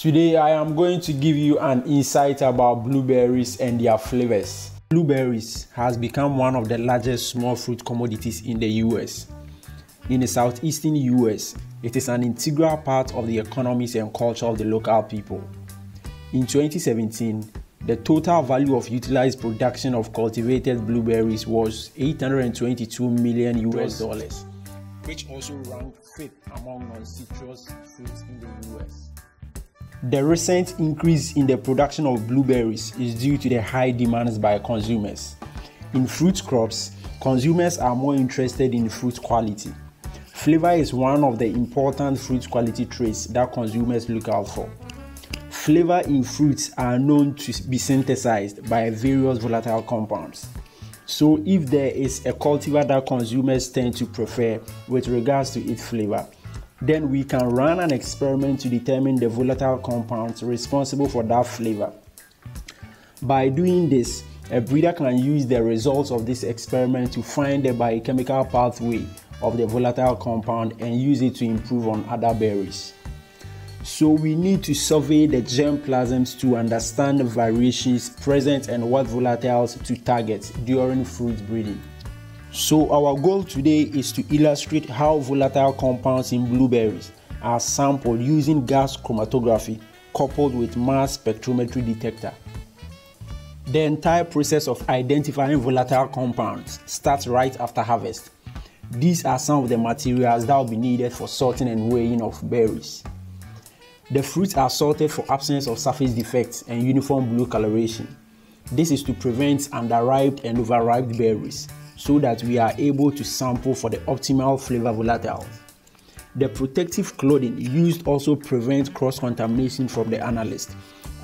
Today I am going to give you an insight about blueberries and their flavors. Blueberries has become one of the largest small fruit commodities in the US. In the southeastern US, it is an integral part of the economies and culture of the local people. In 2017, the total value of utilized production of cultivated blueberries was 822 million US dollars, which also ranked fifth among non-citrus fruits in the US. The recent increase in the production of blueberries is due to the high demands by consumers. In fruit crops, consumers are more interested in fruit quality. Flavor is one of the important fruit quality traits that consumers look out for. Flavor in fruits are known to be synthesized by various volatile compounds. So, if there is a cultivar that consumers tend to prefer with regards to its flavor, then we can run an experiment to determine the volatile compounds responsible for that flavor. By doing this, a breeder can use the results of this experiment to find the biochemical pathway of the volatile compound and use it to improve on other berries. So we need to survey the germplasms to understand the variations present and what volatiles to target during fruit breeding. So our goal today is to illustrate how volatile compounds in blueberries are sampled using gas chromatography coupled with mass spectrometry detector. The entire process of identifying volatile compounds starts right after harvest. These are some of the materials that will be needed for sorting and weighing of berries. The fruits are sorted for absence of surface defects and uniform blue coloration. This is to prevent underripe and overripe berries so that we are able to sample for the optimal flavor volatiles. The protective clothing used also prevents cross-contamination from the analyst,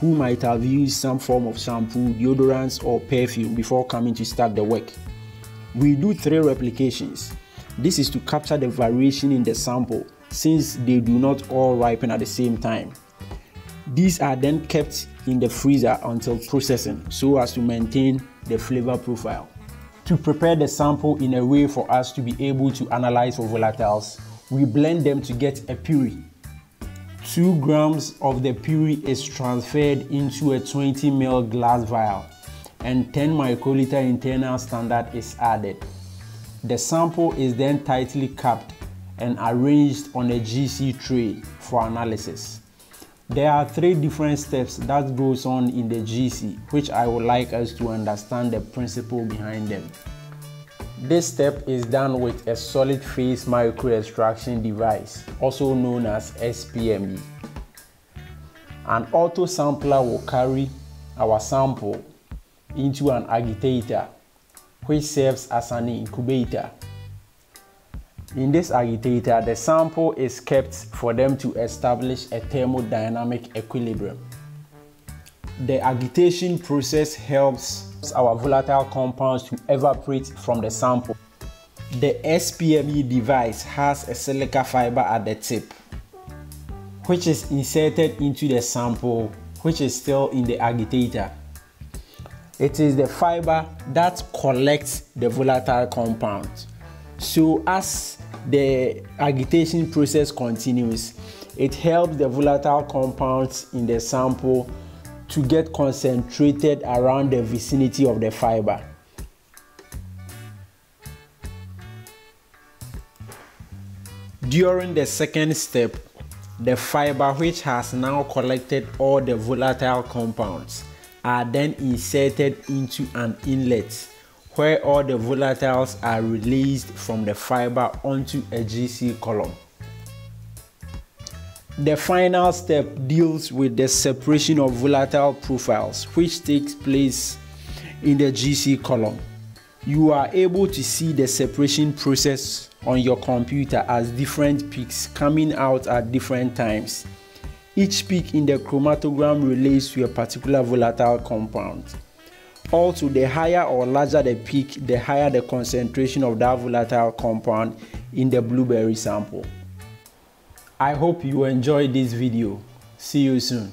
who might have used some form of shampoo, deodorants or perfume before coming to start the work. We do three replications. This is to capture the variation in the sample since they do not all ripen at the same time. These are then kept in the freezer until processing so as to maintain the flavor profile. To prepare the sample in a way for us to be able to analyze for volatiles, we blend them to get a puree. 2 grams of the puree is transferred into a 20 ml glass vial and 10 microliter internal standard is added. The sample is then tightly capped and arranged on a GC tray for analysis. There are three different steps that goes on in the GC which I would like us to understand the principle behind them. This step is done with a solid phase micro extraction device also known as SPME. An auto sampler will carry our sample into an agitator which serves as an incubator in this agitator, the sample is kept for them to establish a thermodynamic equilibrium. The agitation process helps our volatile compounds to evaporate from the sample. The SPME device has a silica fiber at the tip, which is inserted into the sample, which is still in the agitator. It is the fiber that collects the volatile compounds. So as the agitation process continues, it helps the volatile compounds in the sample to get concentrated around the vicinity of the fiber. During the second step, the fiber which has now collected all the volatile compounds are then inserted into an inlet where all the volatiles are released from the fiber onto a GC column. The final step deals with the separation of volatile profiles which takes place in the GC column. You are able to see the separation process on your computer as different peaks coming out at different times. Each peak in the chromatogram relates to a particular volatile compound. Also, the higher or larger the peak, the higher the concentration of that volatile compound in the blueberry sample. I hope you enjoyed this video. See you soon.